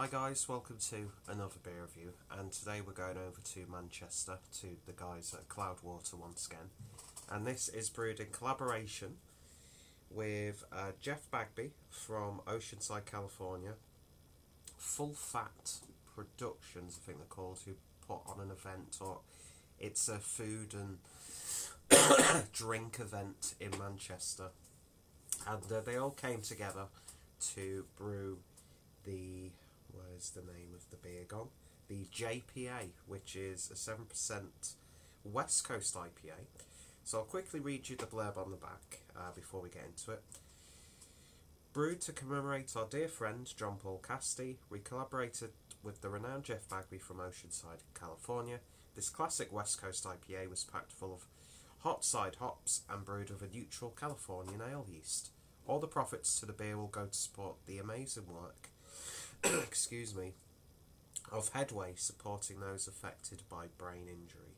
Hi guys, welcome to another beer review and today we're going over to Manchester to the guys at Cloudwater once again. And this is brewed in collaboration with uh, Jeff Bagby from Oceanside, California. Full Fat Productions I think they're called who put on an event or it's a food and drink event in Manchester. And uh, they all came together to brew the where's the name of the beer gone? The JPA, which is a 7% West Coast IPA. So I'll quickly read you the blurb on the back uh, before we get into it. Brewed to commemorate our dear friend John Paul Casti, we collaborated with the renowned Jeff Bagby from Oceanside, California. This classic West Coast IPA was packed full of hot side hops and brewed with a neutral Californian ale yeast. All the profits to the beer will go to support the amazing work, excuse me, of Headway supporting those affected by brain injury.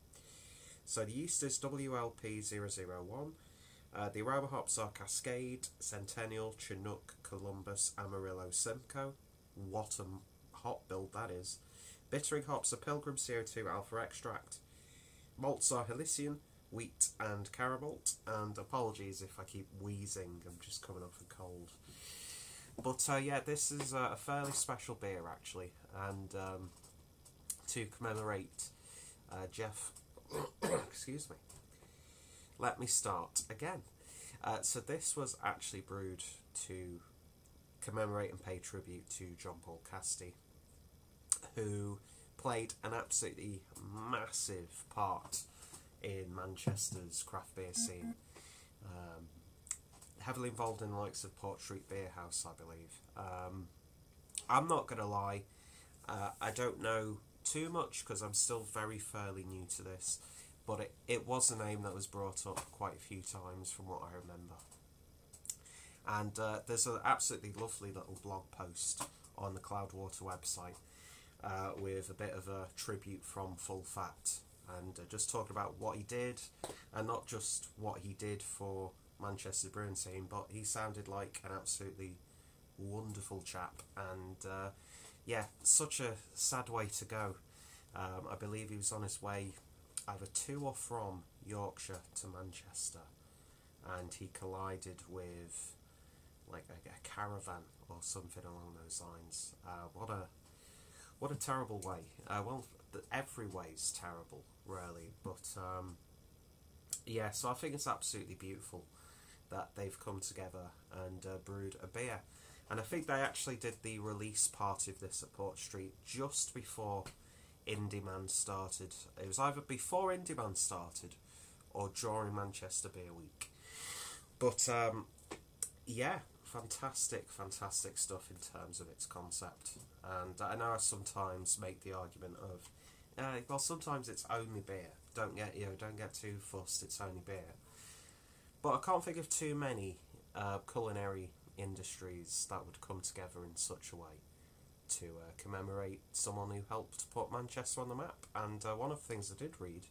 So the yeast is WLP001. Uh, the aroma hops are Cascade, Centennial, Chinook, Columbus, Amarillo, Simcoe. What a hop build that is. Bittering hops are Pilgrim CO2 Alpha Extract. Malts are Halcyon, wheat and caramalt. And apologies if I keep wheezing, I'm just coming off a cold. But uh, yeah, this is a fairly special beer actually, and um, to commemorate uh, Jeff, excuse me, let me start again. Uh, so this was actually brewed to commemorate and pay tribute to John Paul Casti, who played an absolutely massive part in Manchester's craft beer scene. Um, heavily involved in the likes of Port Street Beer House, I believe. Um, I'm not going to lie, uh, I don't know too much because I'm still very fairly new to this, but it, it was a name that was brought up quite a few times from what I remember. And uh, there's an absolutely lovely little blog post on the Cloudwater website uh, with a bit of a tribute from Full Fat and uh, just talking about what he did and not just what he did for Manchester brewing scene, but he sounded like an absolutely wonderful chap and uh, yeah, such a sad way to go. Um, I believe he was on his way either to or from Yorkshire to Manchester and he collided with like a, a caravan or something along those lines. Uh, what a what a terrible way. Uh, well, every way's terrible, really. But um, yeah, so I think it's absolutely beautiful that they've come together and uh, brewed a beer. And I think they actually did the release party of this at Port Street just before Indy Man started. It was either before Indy Man started or during Manchester Beer Week. But um, yeah, fantastic, fantastic stuff in terms of its concept. And I know I sometimes make the argument of, uh, well, sometimes it's only beer. Don't get you know, don't get too fussed. It's only beer. But I can't think of too many uh, culinary industries that would come together in such a way to uh, commemorate someone who helped put Manchester on the map. And uh, one of the things I did read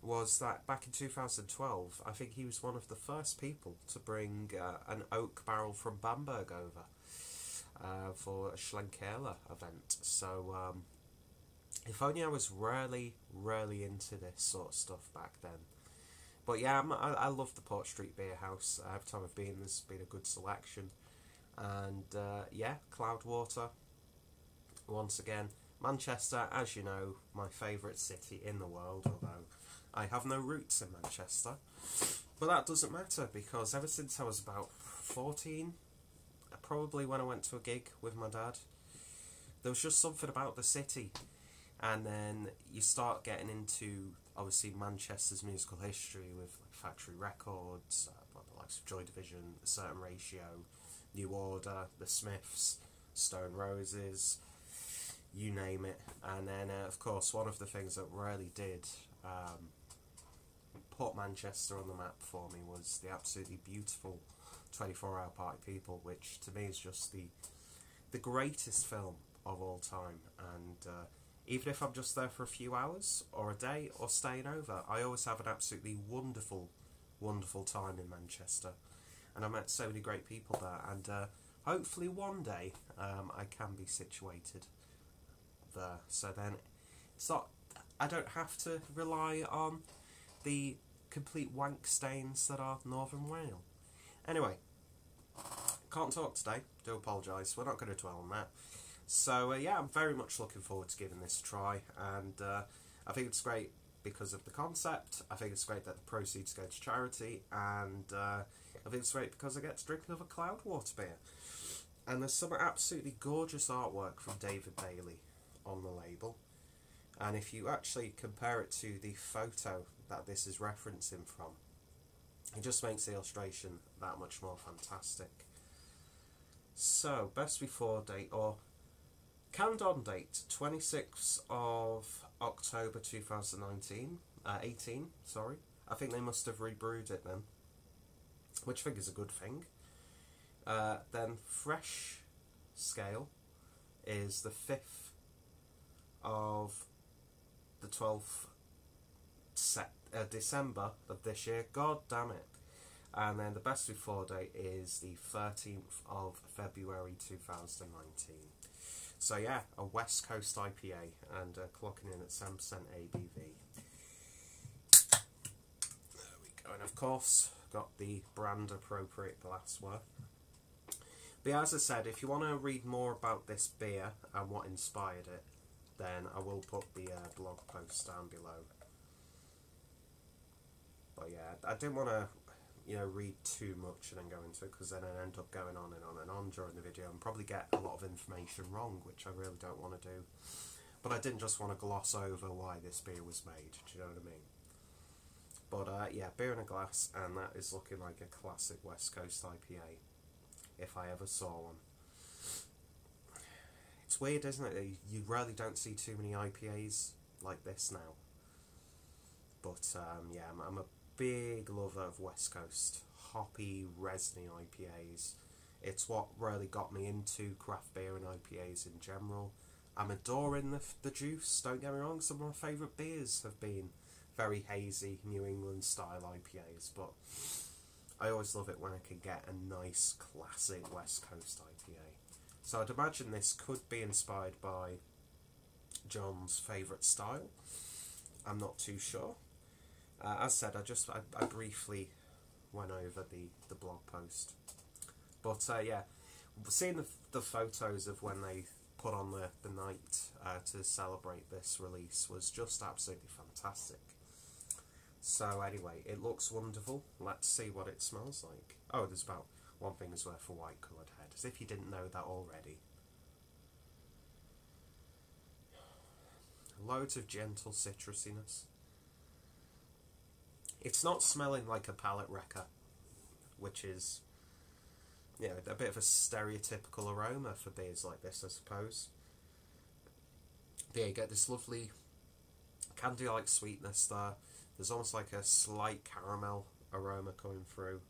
was that back in 2012, I think he was one of the first people to bring uh, an oak barrel from Bamberg over uh, for a Schlenkerla event. So, um, if only I was really, really into this sort of stuff back then. But yeah, I'm, i I, love the Port Street Beer House. Every time I've been, there's been a good selection. And uh, yeah, Cloudwater, once again. Manchester, as you know, my favourite city in the world, although I have no roots in Manchester. But that doesn't matter because ever since I was about 14, probably when I went to a gig with my dad, there was just something about the city. And then you start getting into obviously Manchester's musical history with like Factory Records, uh, the likes of Joy Division, A Certain Ratio, New Order, The Smiths, Stone Roses, you name it. And then, uh, of course, one of the things that really did um, put Manchester on the map for me was the absolutely beautiful 24 Hour Party People, which to me is just the the greatest film of all time. And uh, even if I'm just there for a few hours or a day or staying over, I always have an absolutely wonderful, wonderful time in Manchester. And I met so many great people there. And uh, hopefully one day um, I can be situated there. So then it's not. I don't have to rely on the complete wank stains that are Northern Wales. Anyway, can't talk today. Do apologise. We're not going to dwell on that. So uh, yeah, I'm very much looking forward to giving this a try, and uh, I think it's great because of the concept. I think it's great that the proceeds go to charity, and uh, I think it's great because I get to drink another Cloudwater beer. And there's some absolutely gorgeous artwork from David Bailey on the label. And if you actually compare it to the photo that this is referencing from, it just makes the illustration that much more fantastic. So, best before date, or count on date, 26th of October 2019, uh, 18, sorry. I think they must have rebrewed it then, which I think is a good thing. Uh, then fresh scale is the 5th of the 12th set, uh, December of this year. God damn it. And then the best before date is the 13th of February 2019. So yeah, a West Coast IPA and uh, clocking in at 7% ABV. There we go. And of course, got the brand appropriate glassware. But as I said, if you want to read more about this beer and what inspired it, then I will put the uh, blog post down below. But yeah, I didn't want to, you know, read too much and then go into it because then I end up going on and on and on during the video and probably get a lot of information wrong, which I really don't want to do. But I didn't just want to gloss over why this beer was made. Do you know what I mean? But uh, yeah, beer in a glass, and that is looking like a classic West Coast IPA, if I ever saw one. It's weird, isn't it? You really don't see too many IPAs like this now. But um, yeah, I'm, I'm, a big lover of West Coast hoppy, resiny IPAs. It's what really got me into craft beer and IPAs in general. I'm adoring the, the juice, don't get me wrong, some of my favourite beers have been very hazy New England style IPAs, but I always love it when I can get a nice classic West Coast IPA. So I'd imagine this could be inspired by John's favourite style. I'm not too sure. Uh, as said, I just I, I, briefly went over the, the blog post, but uh, yeah, seeing the, the photos of when they put on the the night uh, to celebrate this release was just absolutely fantastic. So anyway, it looks wonderful. Let's see what it smells like. Oh, there's about one thing as well for white coloured head, as if you didn't know that already. Loads of gentle citrusiness. It's not smelling like a palate wrecker, which is, you know, a bit of a stereotypical aroma for beers like this, I suppose. But yeah, you get this lovely candy-like sweetness there there's almost like a slight caramel aroma coming through.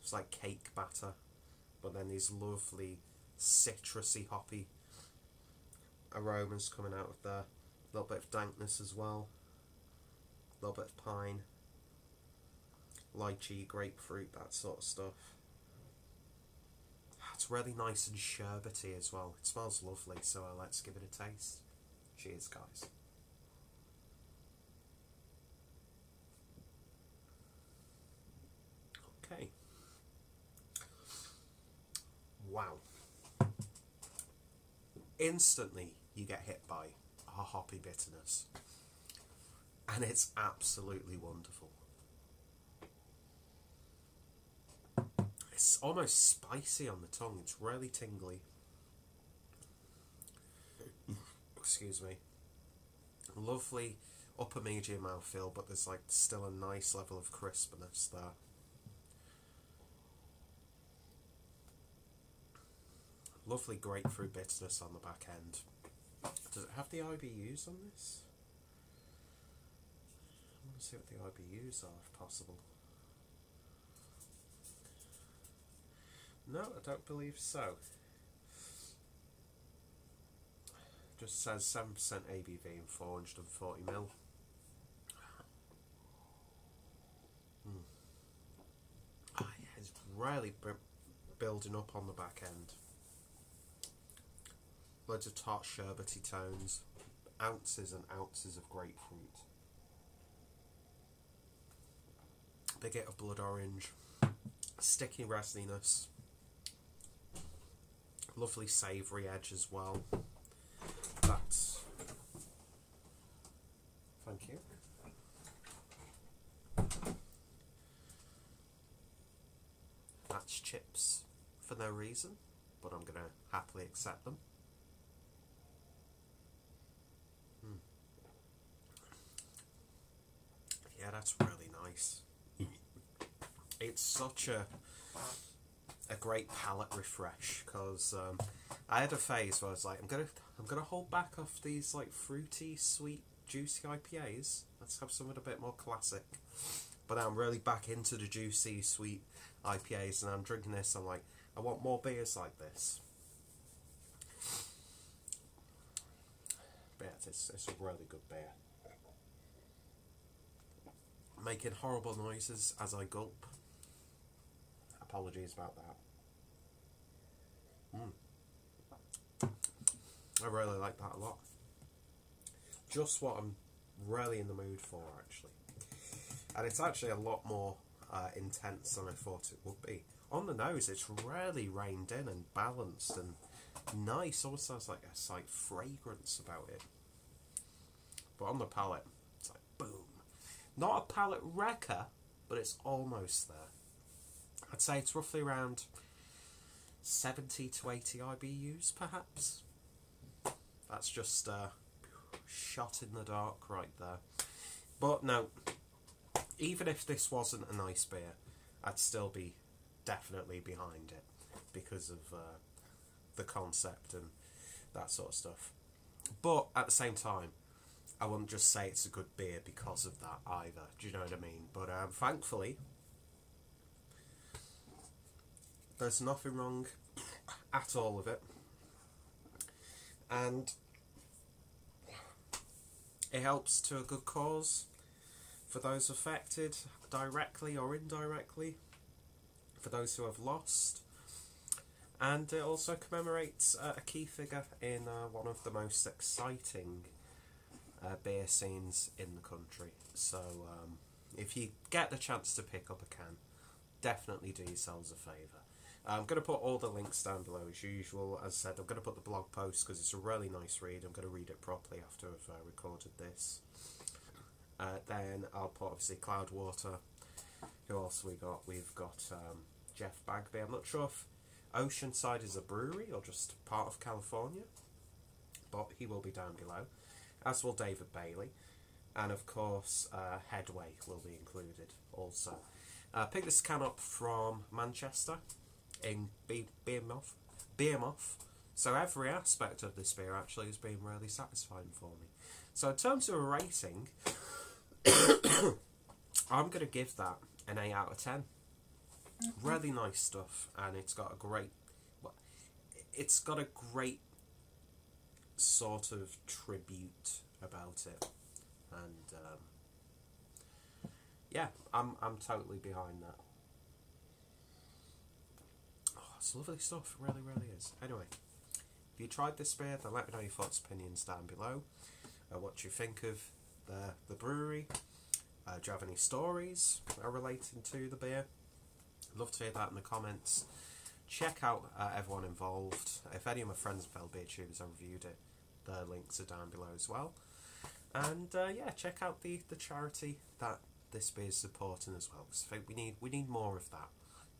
It's like cake batter, but then these lovely citrusy, hoppy aromas coming out of there. A little bit of dankness as well. Of pine, lychee, grapefruit, that sort of stuff. It's really nice and sherbety as well. It smells lovely, so uh, let's give it a taste. Cheers, guys. Okay. Wow. Instantly, you get hit by a hoppy bitterness. And it's absolutely wonderful. It's almost spicy on the tongue. It's really tingly. Excuse me. Lovely upper medium mouthfeel, but there's like still a nice level of crispness there. Lovely grapefruit bitterness on the back end. Does it have the IBUs on this? See what the IBUs are, if possible. No, I don't believe so. Just says 7% ABV and 440 mil. Mm. Ah, yeah, it's really building up on the back end. Loads of tart sherbety tones, ounces and ounces of grapefruit. Big hit of blood orange, sticky resininess, lovely savoury edge as well. That's thank you. That's chips for no reason, but I'm going to happily accept them. Mm. Yeah, that's really nice. It's such a a great palate refresh because um, I had a phase where I was like, I'm gonna I'm gonna hold back off these like fruity, sweet, juicy IPAs. Let's have something a bit more classic. But now I'm really back into the juicy, sweet IPAs, and I'm drinking this. I'm like, I want more beers like this. But yeah, it's, it's a really good beer. Making horrible noises as I gulp. Apologies about that. Mm. I really like that a lot. Just what I'm really in the mood for, actually. And it's actually a lot more uh, intense than I thought it would be. On the nose, it's really reined in and balanced and nice. Almost has like a slight fragrance about it. But on the palate, it's like boom. Not a palate wrecker, but it's almost there. I'd say it's roughly around 70 to 80 IBUs, perhaps. That's just uh, shot in the dark right there. But no, even if this wasn't a nice beer, I'd still be definitely behind it because of uh, the concept and that sort of stuff. But at the same time, I wouldn't just say it's a good beer because of that either. Do you know what I mean? But um, thankfully, there's nothing wrong at all with it. And it helps to a good cause for those affected directly or indirectly, for those who have lost. And it also commemorates uh, a key figure in uh, one of the most exciting uh, beer scenes in the country. So, um, if you get the chance to pick up a can, definitely do yourselves a favour. I'm going to put all the links down below as usual. As I said, I'm going to put the blog post because it's a really nice read. I'm going to read it properly after I've uh, recorded this. Uh, then I'll put obviously Cloudwater. Who else we got? We've got um, Jeff Bagby. I'm not sure if Oceanside is a brewery or just part of California, but he will be down below. As will David Bailey, and of course uh, Headway will be included also. Uh, pick this can up from Manchester in Beermoth. Beermoth. So every aspect of this beer actually has been really satisfying for me. So in terms of a rating, I'm going to give that an 8 out of 10. Mm-hmm. Really nice stuff, and it's got a great, well, it's got a great sort of tribute about it, and um, yeah, I'm I'm totally behind that. Oh, it's lovely stuff, it really, really is. Anyway, if you tried this beer, then let me know your thoughts, opinions down below. Uh, what you think of the the brewery? Uh, do you have any stories relating to the beer? Love to hear that in the comments. Check out uh, everyone involved. If any of my friends and fellow beer tubers have reviewed it, the links are down below as well. And uh, yeah, check out the, the charity that this beer is supporting as well. Because I think we need we need more of that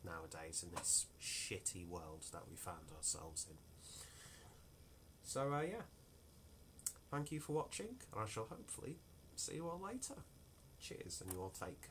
nowadays in this shitty world that we found ourselves in. So uh, yeah, thank you for watching, and I shall hopefully see you all later. Cheers, and you all take care.